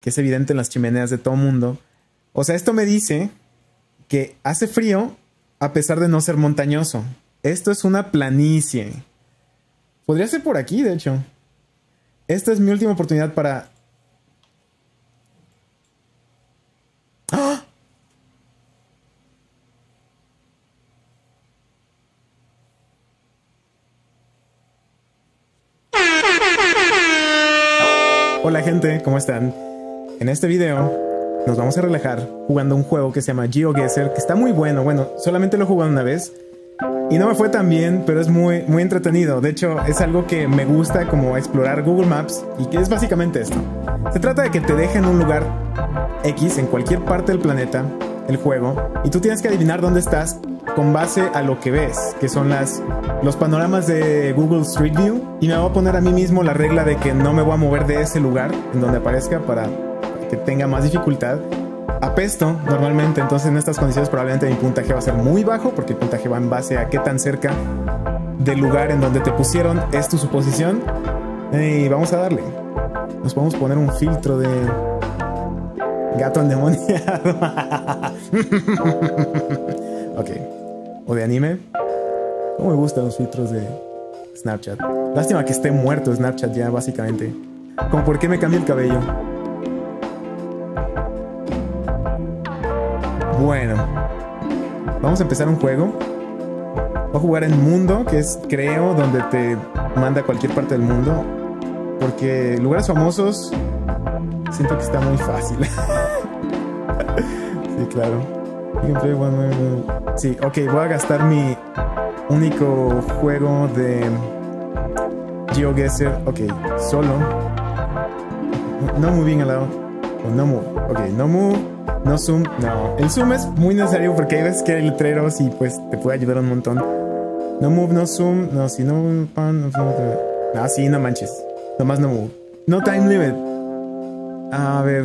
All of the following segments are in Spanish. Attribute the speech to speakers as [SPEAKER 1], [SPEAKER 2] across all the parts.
[SPEAKER 1] que es evidente en las chimeneas de todo mundo. O sea, esto me dice que hace frío a pesar de no ser montañoso. Esto es una planicie. Podría ser por aquí, de hecho. Esta es mi última oportunidad para... ¡Ah! Hola gente, ¿cómo están? En este video nos vamos a relajar jugando un juego que se llama GeoGuessr, que está muy bueno. Bueno, solamente lo he jugado una vez y no me fue tan bien, pero es muy, muy entretenido. De hecho, es algo que me gusta como explorar Google Maps y que es básicamente esto. Se trata de que te dejen un lugar X en cualquier parte del planeta, el juego, y tú tienes que adivinar dónde estás con base a lo que ves, que son las, los panoramas de Google Street View. Y me voy a poner a mí mismo la regla de que no me voy a mover de ese lugar en donde aparezca para que tenga más dificultad. Apesto normalmente, entonces en estas condiciones probablemente mi puntaje va a ser muy bajo porque el puntaje va en base a qué tan cerca del lugar en donde te pusieron es tu suposición. Y vamos a darle. Nos podemos poner un filtro de gato endemoniado. ok. O de anime. No me gustan los filtros de Snapchat. Lástima que esté muerto Snapchat ya, básicamente. Como por qué me cambié el cabello. Bueno, vamos a empezar un juego. Voy a jugar en Mundo, que es, creo, donde te manda a cualquier parte del mundo. Porque lugares famosos siento que está muy fácil. sí, claro. Sí, ok, voy a gastar mi único juego de GeoGuessr. Ok, solo. No moving al lado. No move. Ok, no move. No zoom, no. El zoom es muy necesario porque hay veces que hay letreros y pues te puede ayudar un montón. No move, no zoom, no, si no pan, no, no, sí, no manches. Nomás no move. No time limit. A ver,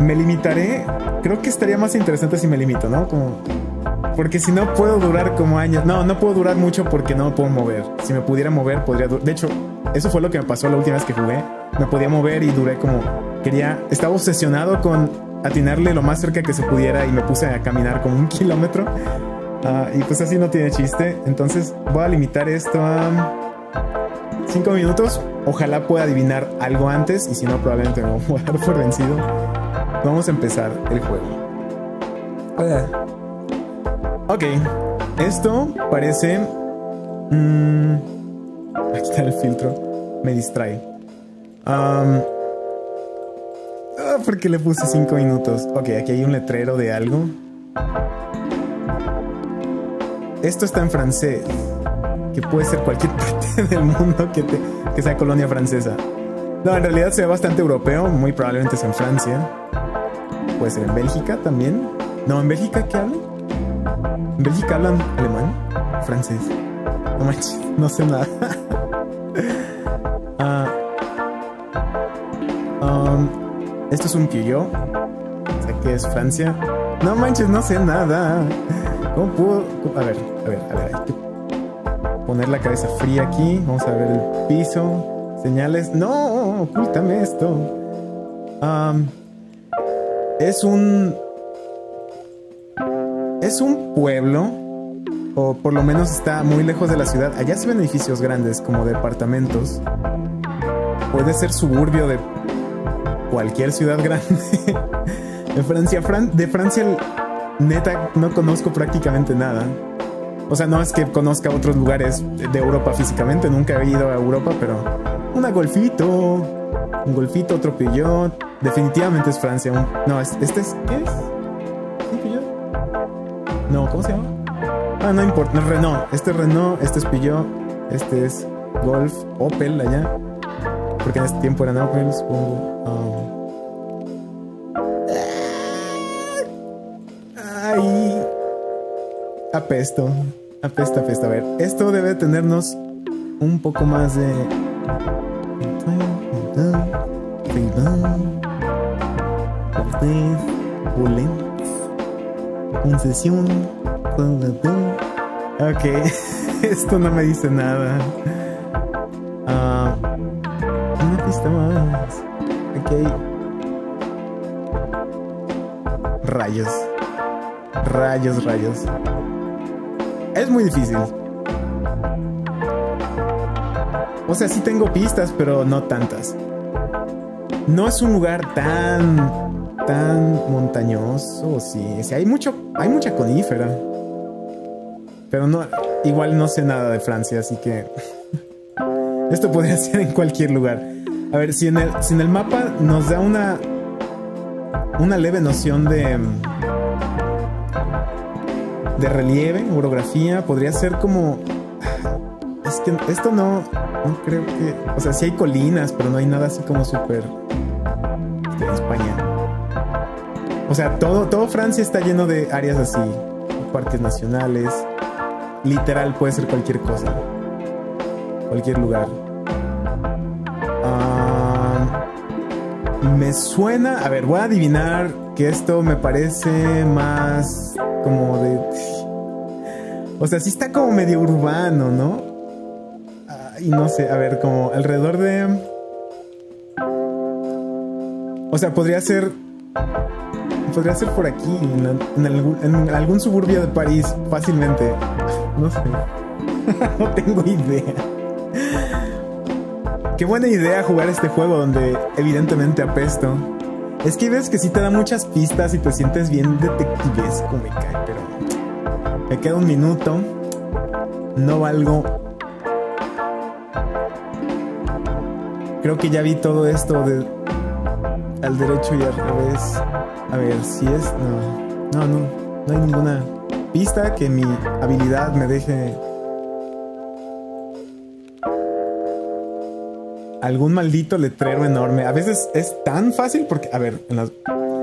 [SPEAKER 1] me limitaré. Creo que estaría más interesante si me limito, ¿no? Como porque si no puedo durar como años. No, no puedo durar mucho porque no puedo mover. Si me pudiera mover, podría De hecho, eso fue lo que me pasó la última vez que jugué. Me podía mover y duré como. Quería. Estaba obsesionado con atinarle lo más cerca que se pudiera y me puse a caminar como un kilómetro. Ah, y pues así no tiene chiste. Entonces voy a limitar esto a 5 minutos. Ojalá pueda adivinar algo antes y si no probablemente me voy a dar por vencido. Vamos a empezar el juego. Ok, esto parece... Mmm, aquí está el filtro. Me distrae. Um, porque le puse 5 minutos. Ok, aquí hay un letrero de algo. Esto está en francés. Que puede ser cualquier parte del mundo que, que sea colonia francesa. No, en realidad se bastante europeo. Muy probablemente es en Francia. Puede ser en Bélgica también. No, en Bélgica, ¿qué hablan? ¿En Bélgica hablan alemán? Francés. No manches, no sé nada. es un Peugeot. O sea que es Francia. No manches, no sé nada. ¿Cómo puedo? A ver, a ver, a ver. Poner la cabeza fría aquí. Vamos a ver el piso. Señales. No, ocúltame esto. Es un es un pueblo, o por lo menos está muy lejos de la ciudad. Allá se ven edificios grandes, como departamentos. Puede ser suburbio de cualquier ciudad grande. de Francia, de Francia, neta, no conozco prácticamente nada. O sea, no es que conozca otros lugares de Europa físicamente, nunca he ido a Europa, pero una golfito, un golfito, otro pillot. Definitivamente es Francia. no, este es. ¿Qué es? No, ¿cómo se llama? Ah, no importa, no, Renault. Este es Renault, este es Peugeot, este es Golf, Opel allá. Porque en este tiempo eran Opel, supongo. Um... Ay. Apesto. Apesta, apesta. A ver, esto debe tenernos un poco más de. Concesión. Ok, esto no me dice nada. Pista más. Ok. Rayos. Rayos, rayos. Es muy difícil. O sea, sí tengo pistas, pero no tantas. No es un lugar tan tan montañoso, sí. sí hay mucho hay mucha conífera. Pero no igual no sé nada de Francia, así que esto podría ser en cualquier lugar. A ver, si en el, si en el mapa nos da una una leve noción de de relieve, orografía, podría ser como es que esto no no creo que. O sea, sí hay colinas, pero no hay nada así como súper. Este, España. O sea, todo, todo Francia está lleno de áreas así. Parques nacionales. Literal puede ser cualquier cosa. Cualquier lugar. Me suena. A ver, voy a adivinar que esto me parece más como de. O sea, sí está como medio urbano, ¿no? y no sé, a ver, como alrededor de... O sea, podría ser... Podría ser por aquí, en, algún, en algún suburbio de París, fácilmente. No sé. no tengo idea. Qué buena idea jugar este juego donde evidentemente apesto. Es que ves que sí te da muchas pistas y te sientes bien detectivesco, me cae, pero... Me queda un minuto. No valgo Creo que ya vi todo esto de al derecho y al revés. A ver, si es. No, no, no. No hay ninguna pista que mi habilidad me deje. Algún maldito letrero enorme. A veces es tan fácil porque, a ver,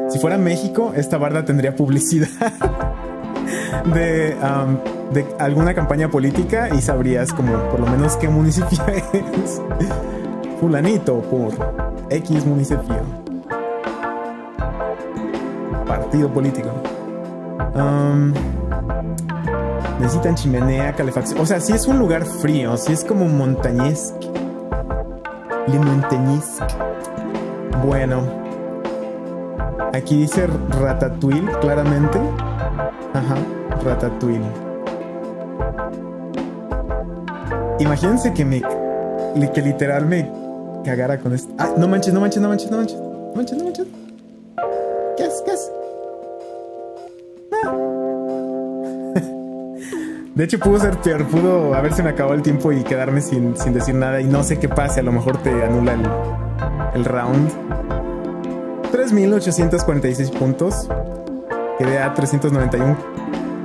[SPEAKER 1] si fuera México, esta barda tendría publicidad de, de alguna campaña política y sabrías como por lo menos qué municipio es fulanito por X municipio. Partido político. necesitan chimenea, calefacción. O sea, si es un lugar frío, si es como montañesque. Limontañesque. Bueno. Aquí dice Ratatouille, claramente. Ajá, Ratatouille. Imagínense que me que literal me cagara con esto. Ah, no manches, no manches, no manches, no manches. No manches, no manches. De hecho, pudo ser peor. Pudo haberse me acabado el tiempo y quedarme sin, sin, decir nada. Y no sé qué pase. A lo mejor te anula el, el round. 3.846 puntos. Quedé a 391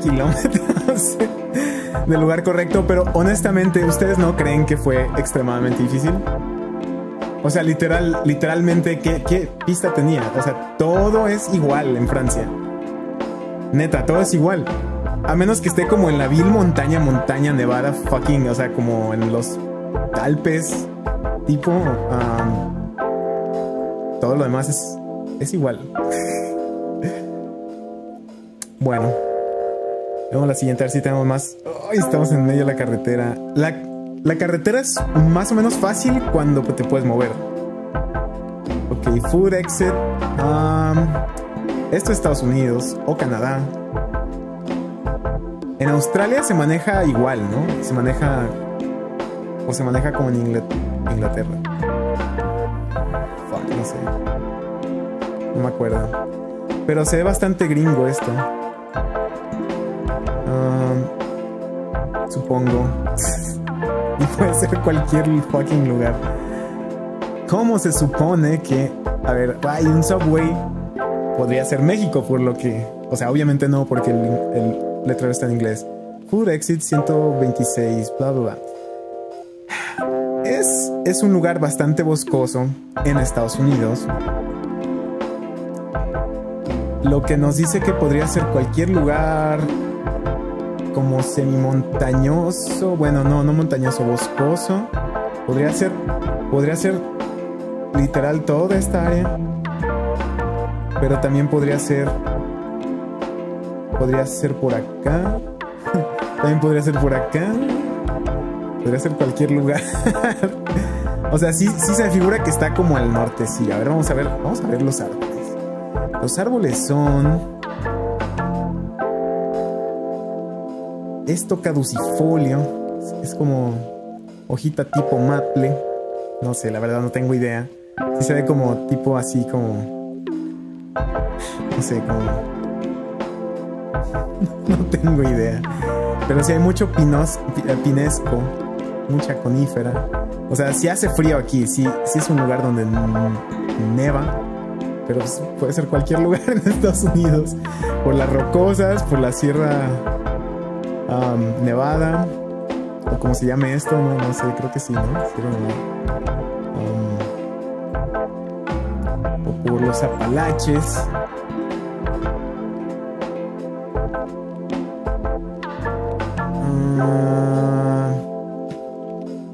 [SPEAKER 1] kilómetros del lugar correcto. Pero honestamente, ¿ustedes no creen que fue extremadamente difícil? O sea, literal, literalmente, ¿qué, pista tenía? O sea, todo es igual en Francia. Neta, todo es igual. A menos que esté como en la vil montaña, montaña nevada, fucking, o sea, como en los Alpes, tipo. todo lo demás es, es igual. bueno, vamos a la siguiente, a ver si tenemos más. estamos en medio de la carretera. La la carretera es más o menos fácil cuando te puedes mover. Ok, food exit. Um, esto es Estados Unidos o Canadá. En Australia se maneja igual, ¿no? Se maneja. O se maneja como en Inglaterra. Fuck, no sé. No me acuerdo. Pero se ve bastante gringo esto. Supongo. y puede ser cualquier fucking lugar. ¿Cómo se supone que, a ver, hay un subway? Podría ser México, por lo que, o sea, obviamente no, porque el letrero está en inglés. Food Exit 126, bla, bla, bla. Es, es un lugar bastante boscoso en Estados Unidos. Lo que nos dice que podría ser cualquier lugar como semi-montañoso, bueno, no, no montañoso, boscoso. Podría ser, podría ser literal toda esta área. Pero también podría ser, Podría ser por acá. También podría ser por acá. Podría ser cualquier lugar. o sea, sí, sí se figura que está como al norte, sí. A ver, vamos a ver. Vamos a ver los árboles. Los árboles son. Esto caducifolio. Es como hojita tipo maple. No sé, la verdad no tengo idea. Sí se ve como tipo así como. No sé, como no tengo idea. Pero si hay mucho pinos, pinesco, mucha conífera. O sea, si hace frío aquí, si, si es un lugar donde neva, pero pues, puede ser cualquier lugar en Estados Unidos. Por las rocosas, por la Sierra Nevada, o como se llame esto, no, no sé, creo que sí, ¿no? o por los Apalaches.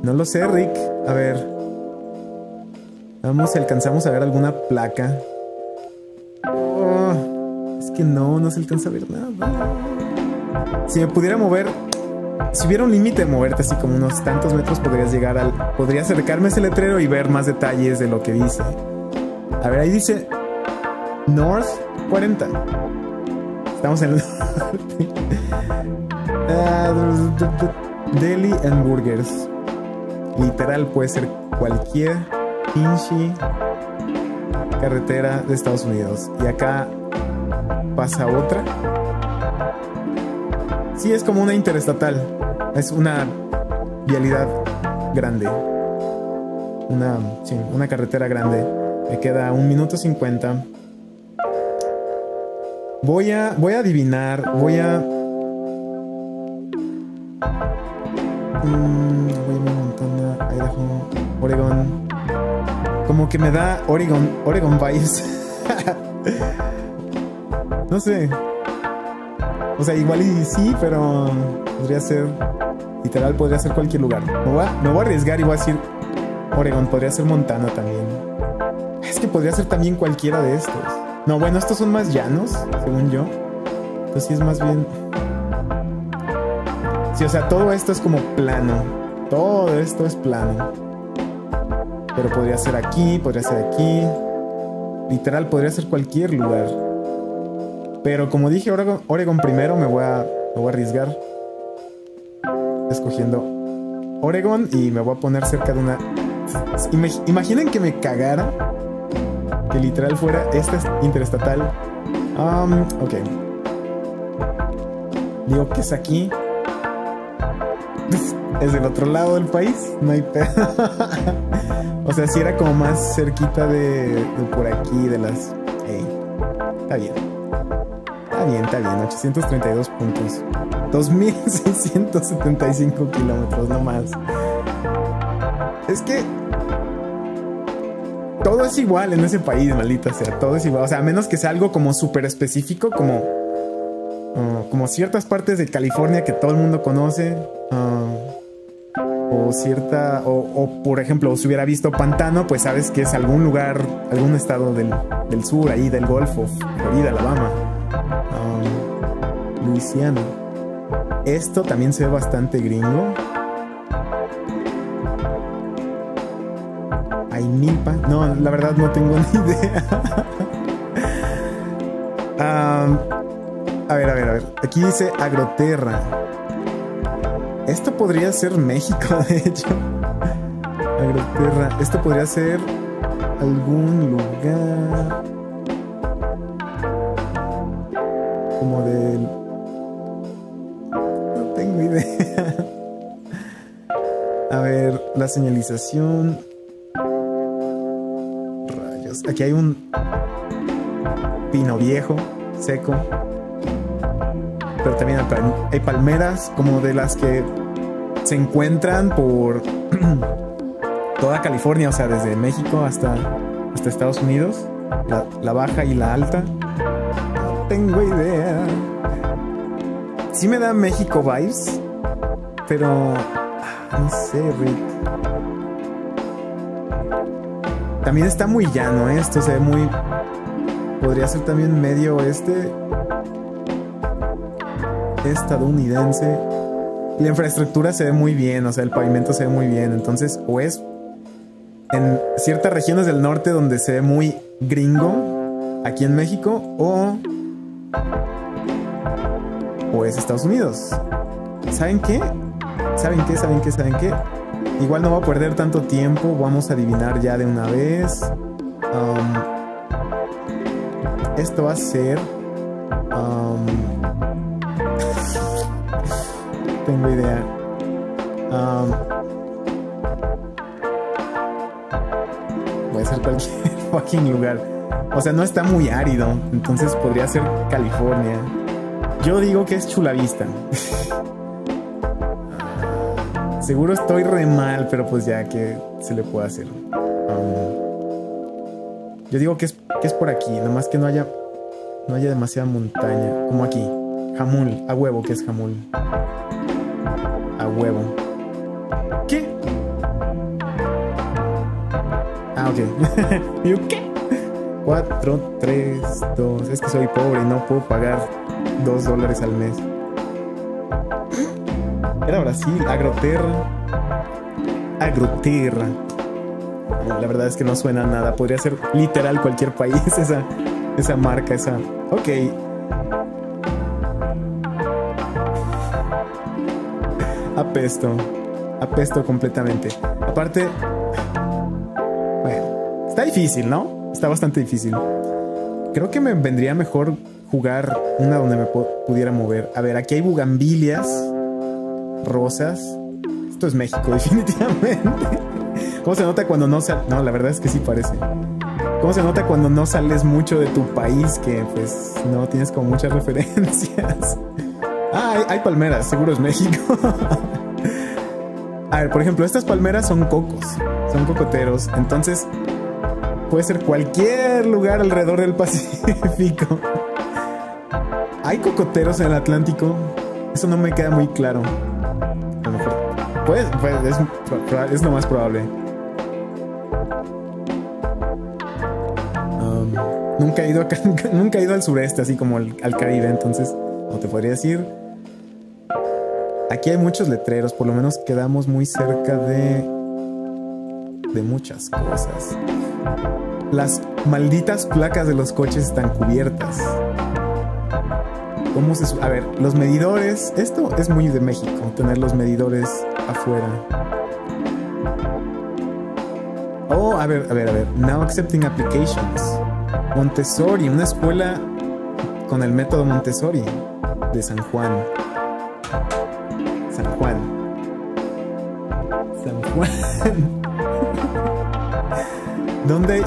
[SPEAKER 1] No lo sé, Rick. A ver. Vamos si alcanzamos a ver alguna placa. Oh, es que no, no se alcanza a ver nada. Si me pudiera mover, si hubiera un límite de moverte así como unos tantos metros, podrías llegar al. Podría acercarme a ese letrero y ver más detalles de lo que dice. A ver, ahí dice North 40. Estamos en el norte. Uh, Deli and Burgers. Literal puede ser cualquier pinche carretera de Estados Unidos. Y acá pasa otra. Sí, es como una interestatal. Es una vialidad grande. Una, sí, una carretera grande. Me queda un minuto cincuenta. Voy a, voy a adivinar, voy a... Mm, a Montana, Idaho, Oregon. Como que me da Oregon, Oregon vibes. no sé. O sea, igual y sí, pero podría ser. Literal, podría ser cualquier lugar. Me voy, a, voy a arriesgar y voy a decir Oregon, podría ser Montana también. Es que podría ser también cualquiera de estos. No, bueno, estos son más llanos, según yo. Entonces sí es más bien. Sí, o sea, todo esto es como plano. Todo esto es plano. Pero podría ser aquí, podría ser aquí. Literal, podría ser cualquier lugar. Pero como dije, Oregon, primero me voy, a, me voy a arriesgar. Escogiendo Oregon y me voy a poner cerca de una... Imaginen que me cagara. Que literal fuera esta interestatal. Um, ok. Digo que es aquí. Es del otro lado del país. No hay pedo. O sea, si era como más cerquita de, por aquí, de las... Hey, está bien. Está bien, está bien. 832 puntos. 2.675 kilómetros, no más. Es que... Todo es igual en ese país, maldita sea. Todo es igual. O sea, a menos que sea algo como súper específico, como... Uh, como ciertas partes de California que todo el mundo conoce. Uh, o cierta, o, por ejemplo, si hubiera visto pantano, pues sabes que es algún lugar, algún estado del, sur, ahí del Golfo, Florida, Alabama, um, Luisiana. Esto también se ve bastante gringo. Hay milpa. No, la verdad no tengo ni idea. a ver, a ver, a ver. Aquí dice Agroterra. Esto podría ser México, de hecho. Agroterra. Esto podría ser algún lugar. Como del. No tengo idea. A ver, la señalización. Rayos. Aquí hay un pino viejo, seco pero también hay palmeras como de las que se encuentran por toda California, o sea, desde México hasta, hasta Estados Unidos, la, baja y la alta. No tengo idea. Sí me da México vibes, pero ah, no sé, Rick. También está muy llano esto, se ve muy... Podría ser también medio oeste estadounidense. La infraestructura se ve muy bien, o sea, el pavimento se ve muy bien. Entonces, o es en ciertas regiones del norte donde se ve muy gringo, aquí en México, o, o es Estados Unidos. ¿Saben qué? ¿Saben qué? ¿Saben qué? ¿Saben qué? Igual no va a perder tanto tiempo. Vamos a adivinar ya de una vez. Um, esto va a ser. Um, tengo idea. Um, puede ser cualquier lugar. O sea, no está muy árido. Entonces podría ser California. Yo digo que es Chulavista. Seguro estoy re mal, pero pues ya que se le puede hacer. Yo digo que es, que es por aquí, nomás que no haya no haya demasiada montaña, como aquí. Jamul, a huevo que es Jamul. Huevo. ¿Qué? Ah, ok. ¿Yo qué? 4, 3, 2. Es que soy pobre y no puedo pagar 2 dólares al mes. Era Brasil, Agroterra. Agroterra. La verdad es que no suena nada. Podría ser literal cualquier país esa, esa marca, esa. Ok. Apesto. Apesto completamente. Aparte. Bueno, está difícil, ¿no? Está bastante difícil. Creo que me vendría mejor jugar una donde me pudiera mover. A ver, aquí hay bugambilias rosas. Esto es México, definitivamente. ¿Cómo se nota cuando no sales? No, la verdad es que sí parece. ¿Cómo se nota cuando no sales mucho de tu país? Que pues no tienes como muchas referencias. Ah, hay, palmeras, seguro es México. A ver, por ejemplo, estas palmeras son cocos, son cocoteros. Entonces, puede ser cualquier lugar alrededor del Pacífico. ¿Hay cocoteros en el Atlántico? Eso no me queda muy claro. A lo mejor. Pues, pues es, lo más probable. Um, nunca he ido nunca he ido al sureste, así como al, Caribe, entonces no te podría decir. Aquí hay muchos letreros, por lo menos quedamos muy cerca de de muchas cosas. Las malditas placas de los coches están cubiertas. ¿Cómo se A ver, los medidores. Esto es muy de México, tener los medidores afuera. Oh, a ver, a ver, a ver. Now accepting applications. Montessori, una escuela con el método Montessori de San Juan. Juan. San Juan. ¿Dónde?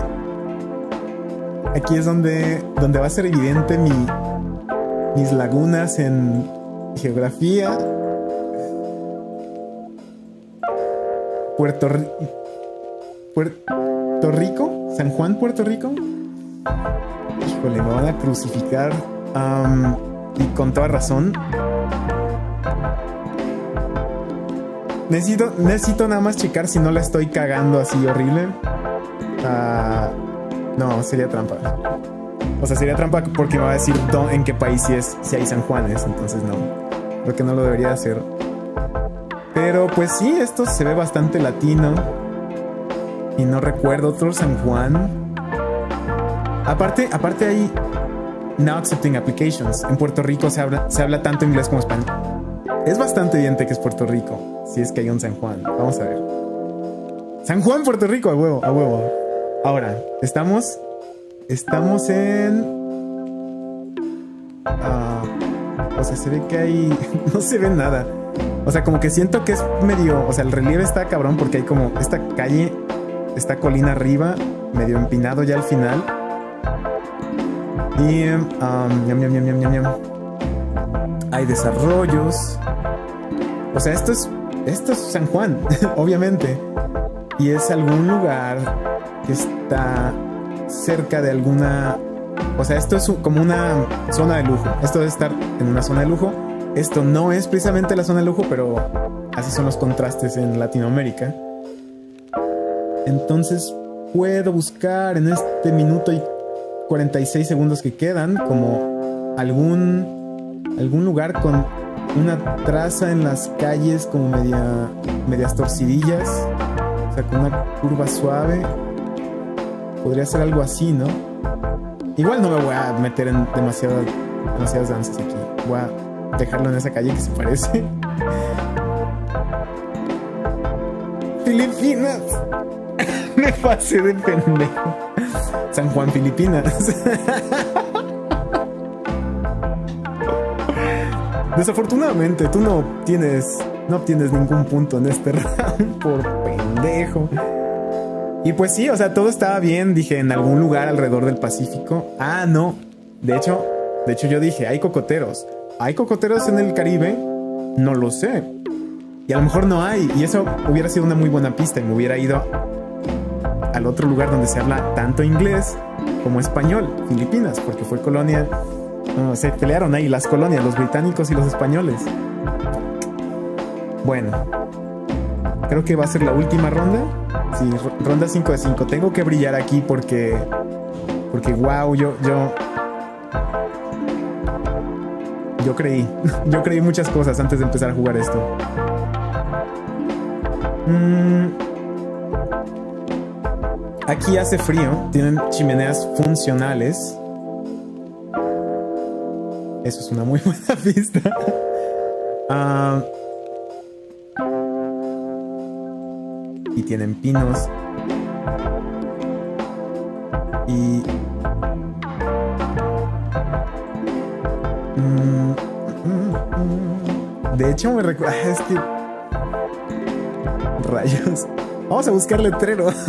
[SPEAKER 1] Aquí es donde, donde va a ser evidente mi, mis lagunas en geografía. Puerto, Puerto Rico, San Juan, Puerto Rico. Híjole, me van a crucificar. y con toda razón. Necesito, necesito nada más checar si no la estoy cagando así horrible. Ah, no, sería trampa. O sea, sería trampa porque me va a decir en qué país si, es, si hay San Juanes. Entonces no. Creo que no lo debería hacer. Pero pues sí, esto se ve bastante latino. Y no recuerdo otro San Juan. Aparte, aparte hay Now Accepting Applications. En Puerto Rico se habla, se habla tanto inglés como español. Es bastante evidente que es Puerto Rico. Si es que hay un San Juan. Vamos a ver. San Juan, Puerto Rico, a huevo, a huevo. Ahora, estamos Estamos en... Ah, o sea, se ve que hay... no se ve nada. O sea, como que siento que es medio... O sea, el relieve está cabrón porque hay como... Esta calle, esta colina arriba, medio empinado ya al final. Y... Um, hay desarrollos. O sea, esto es... Esto es San Juan, obviamente. Y es algún lugar que está cerca de alguna... O sea, esto es como una zona de lujo. Esto debe estar en una zona de lujo. Esto no es precisamente la zona de lujo, pero así son los contrastes en Latinoamérica. Entonces puedo buscar en este minuto y 46 segundos que quedan como algún, algún lugar con una traza en las calles como media, medias torcidillas. O sea, con una curva suave podría ser algo así, ¿no? Igual no me voy a meter en demasiadas, demasiadas danzas aquí. Voy a dejarlo en esa calle que se parece. Filipinas. Me pasé de pendejo. San Juan, Filipinas. Desafortunadamente, tú no tienes, no obtienes ningún punto en este round por pendejo. Y pues sí, o sea, todo estaba bien, dije, en algún lugar alrededor del Pacífico. Ah, no. De hecho, de hecho yo dije, hay cocoteros. ¿Hay cocoteros en el Caribe? No lo sé. Y a lo mejor no hay. Y eso hubiera sido una muy buena pista y me hubiera ido al otro lugar donde se habla tanto inglés como español, Filipinas, porque fue colonia se pelearon ahí las colonias, los británicos y los españoles. Bueno, creo que va a ser la última ronda. Sí, ronda 5 de 5. Tengo que brillar aquí porque. Porque, wow, yo. Yo, yo creí. Yo creí muchas cosas antes de empezar a jugar esto. Mm. Aquí hace frío. Tienen chimeneas funcionales. Eso es una muy buena pista. Ah, y tienen pinos. Y... Mm, de hecho me recuerda... Es que... Rayos. Vamos a buscar letreros.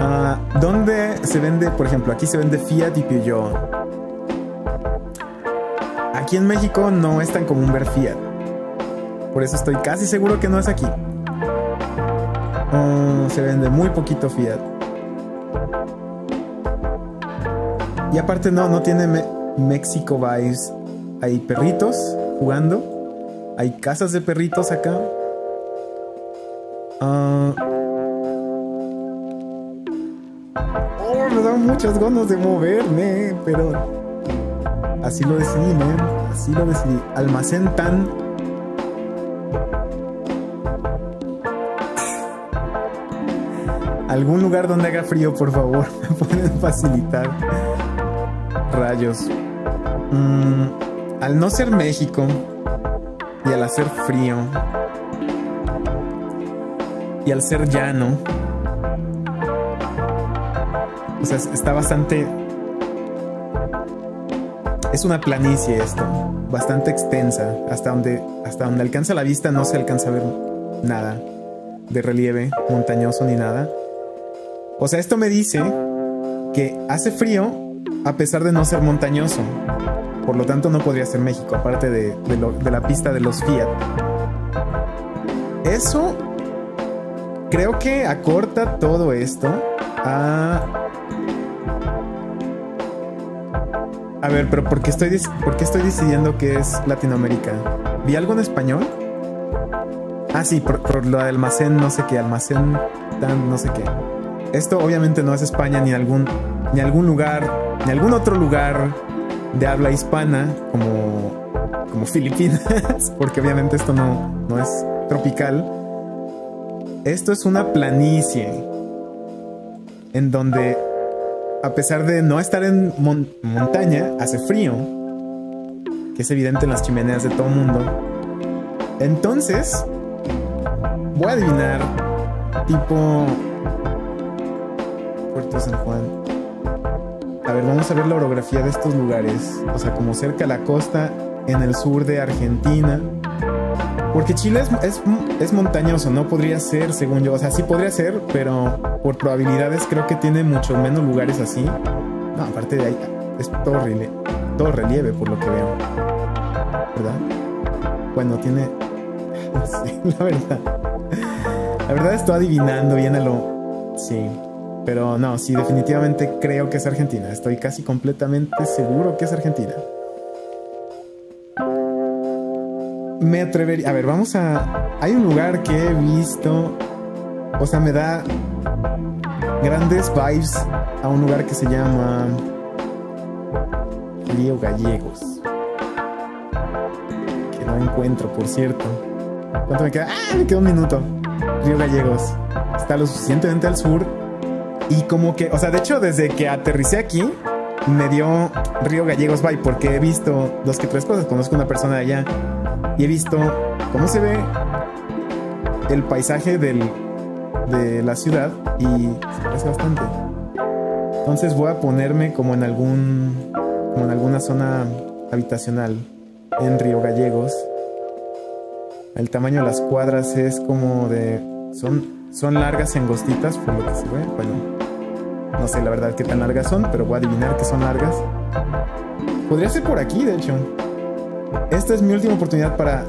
[SPEAKER 1] Ah, ¿Dónde se vende? Por ejemplo, aquí se vende Fiat y Peugeot aquí en México no es tan común ver Fiat. Por eso estoy casi seguro que no es aquí. Oh, se vende muy poquito Fiat. Y aparte no, no tiene México Vibes. Hay perritos jugando. Hay casas de perritos acá. Uh... Oh, me dan muchas ganas de moverme, pero así lo decidí, man así lo decidí. Almacén tan. Algún lugar donde haga frío, por favor. Me pueden facilitar. Rayos. Mm, al no ser México y al hacer frío y al ser llano, o sea, está bastante es una planicie esto, bastante extensa, hasta donde, hasta donde alcanza la vista no se alcanza a ver nada de relieve montañoso ni nada. O sea, esto me dice que hace frío a pesar de no ser montañoso. Por lo tanto, no podría ser México, aparte de, de la pista de los Fiat. Eso creo que acorta todo esto a A ver, pero ¿por qué, estoy, ¿por qué estoy decidiendo que es Latinoamérica? ¿Vi algo en español? Ah, sí, por, lo de almacén, no sé qué, almacén, tan, no sé qué. Esto obviamente no es España ni algún, ni algún lugar, ni algún otro lugar de habla hispana como, como Filipinas, porque obviamente esto no, no es tropical. Esto es una planicie en donde a pesar de no estar en montaña, hace frío, que es evidente en las chimeneas de todo mundo. Entonces, voy a adivinar tipo Puerto San Juan. A ver, vamos a ver la orografía de estos lugares. O sea, como cerca a la costa, en el sur de Argentina. Porque Chile es, es, montañoso, no podría ser, según yo. O sea, sí podría ser, pero por probabilidades creo que tiene mucho menos lugares así. No, aparte de ahí, es todo, relieve, todo relieve por lo que veo. ¿Verdad? Bueno, tiene... Sí, la verdad. La verdad estoy adivinando, lo Sí. Pero no, sí, definitivamente creo que es Argentina. Estoy casi completamente seguro que es Argentina. Me atrevería. A ver, vamos a. Hay un lugar que he visto. O sea, me da grandes vibes a un lugar que se llama Río Gallegos. Que no encuentro, por cierto. ¿Cuánto me queda? ¡Ah! Me queda un minuto. Río Gallegos. Está lo suficientemente al sur. Y como que, o sea, de hecho, desde que aterricé aquí, me dio Río Gallegos Bay porque he visto dos que tres cosas. Conozco una persona de allá y he visto cómo se ve el paisaje del, de la ciudad y se parece bastante. Entonces voy a ponerme como en algún como en alguna zona habitacional en Río Gallegos. El tamaño de las cuadras es como de son son largas engostitas por lo que se ve. Bueno, no sé la verdad qué tan largas son, pero voy a adivinar que son largas. Podría ser por aquí, de hecho. Esta es mi última oportunidad para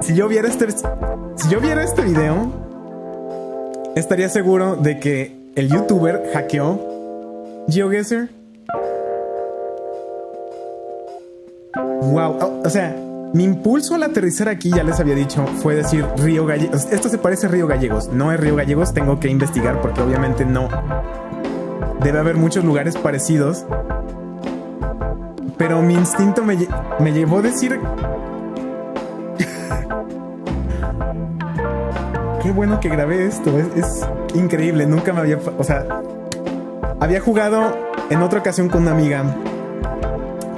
[SPEAKER 1] si yo viera este si yo viera este video estaría seguro de que el youtuber hackeó GeoGuessr. Wow, o sea, mi impulso al aterrizar aquí, ya les había dicho, fue decir Río Gallegos. Esto se parece a Río Gallegos. No es Río Gallegos, tengo que investigar porque obviamente no. Debe haber muchos lugares parecidos. Pero mi instinto me, me llevó a decir... Qué bueno que grabé esto, es, increíble, nunca me había... O sea, había jugado en otra ocasión con una amiga.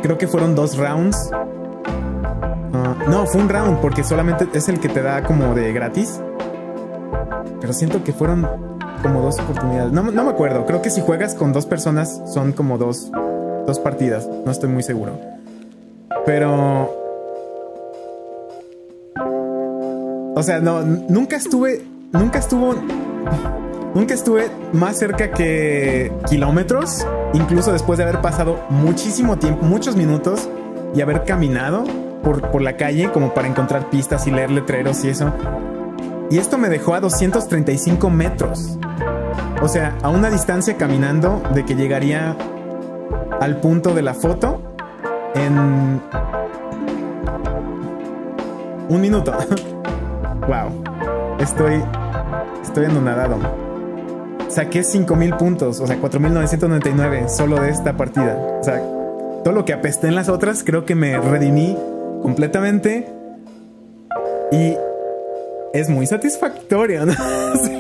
[SPEAKER 1] Creo que fueron dos rounds. Ah, no, fue un round porque solamente es el que te da como de gratis. Pero siento que fueron como dos oportunidades. No, no me acuerdo. Creo que si juegas con dos personas son como dos dos partidas, no estoy muy seguro. Pero... O sea, no, nunca estuve, nunca estuvo, nunca estuve más cerca que kilómetros, incluso después de haber pasado muchísimo tiempo, muchos minutos y haber caminado por, por la calle como para encontrar pistas y leer letreros y eso. Y esto me dejó a 235 metros. O sea, a una distancia caminando de que llegaría al punto de la foto en un minuto. wow. Estoy estoy anonadado. Saqué 5000 puntos, o sea, 4999 solo de esta partida. O sea, todo lo que apesté en las otras creo que me redimí completamente y es muy satisfactorio, ¿no? Se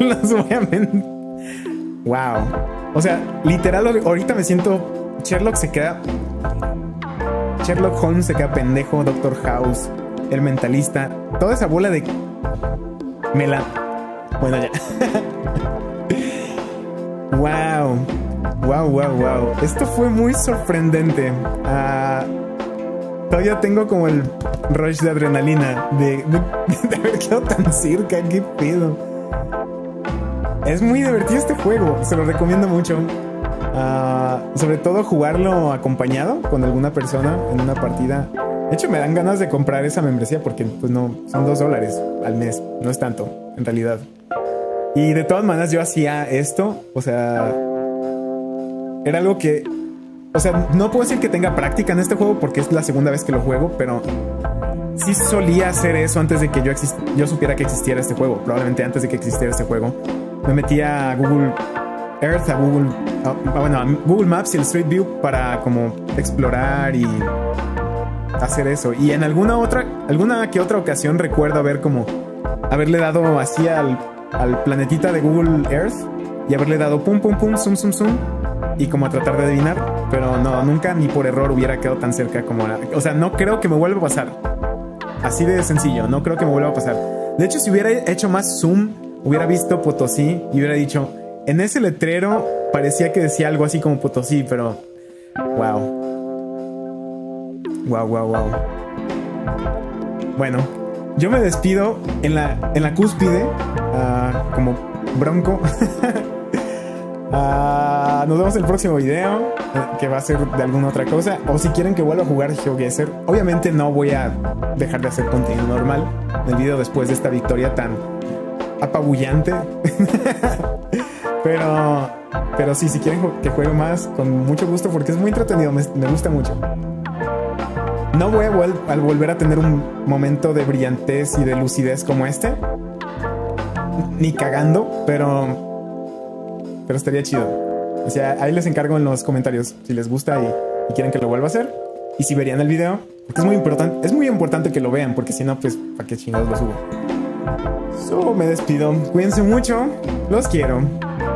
[SPEAKER 1] Wow. O sea, literal ahorita me siento Sherlock se queda. Sherlock Holmes se queda pendejo, Doctor House, el mentalista, toda esa bola de. Me la. Bueno, ya. wow. Wow, wow, wow. Esto fue muy sorprendente. Ah, todavía tengo como el rush de adrenalina de, de, haber quedado tan cerca. ¿Qué pedo? Es muy divertido este juego. Se lo recomiendo mucho. Ah, sobre todo jugarlo acompañado con alguna persona en una partida. De hecho, me dan ganas de comprar esa membresía porque, pues no, son dos dólares al mes. No es tanto, en realidad. Y de todas maneras, yo hacía esto. O sea, era algo que. O sea, no puedo decir que tenga práctica en este juego porque es la segunda vez que lo juego, pero sí solía hacer eso antes de que yo, yo supiera que existiera este juego. Probablemente antes de que existiera este juego. Me metía a Google Earth, a Google, bueno, a Google Maps y el Street View para como explorar y hacer eso. Y en alguna otra, alguna que otra ocasión recuerdo haber como haberle dado así al, al planetita de Google Earth y haberle dado pum pum pum, zoom zoom zoom y como a tratar de adivinar, pero no, nunca ni por error hubiera quedado tan cerca como ahora. O sea, no creo que me vuelva a pasar. Así de sencillo, no creo que me vuelva a pasar. De hecho, si hubiera hecho más zoom, hubiera visto Potosí y hubiera dicho, en ese letrero parecía que decía algo así como Potosí, pero. Wow. Wow, wow, wow. Bueno, yo me despido en la, en la cúspide, uh, como bronco. uh, nos vemos en el próximo video, eh, que va a ser de alguna otra cosa. O si quieren que vuelva a jugar GeoGuessr, obviamente no voy a dejar de hacer contenido normal del video después de esta victoria tan apabullante. Pero, pero sí, si quieren que juegue más, con mucho gusto, porque es muy entretenido, me, gusta mucho. No voy a, volver a tener un momento de brillantez y de lucidez como este, ni cagando, pero. Pero estaría chido. O sea, ahí les encargo en los comentarios si les gusta y, quieren que lo vuelva a hacer. Y si verían el video, porque es muy importante, es muy importante que lo vean, porque si no, pues, ¿para qué chingados lo subo? So, me despido. Cuídense mucho. Los quiero.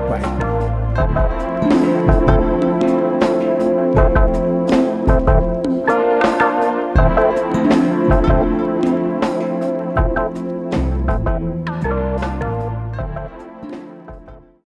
[SPEAKER 1] Bye.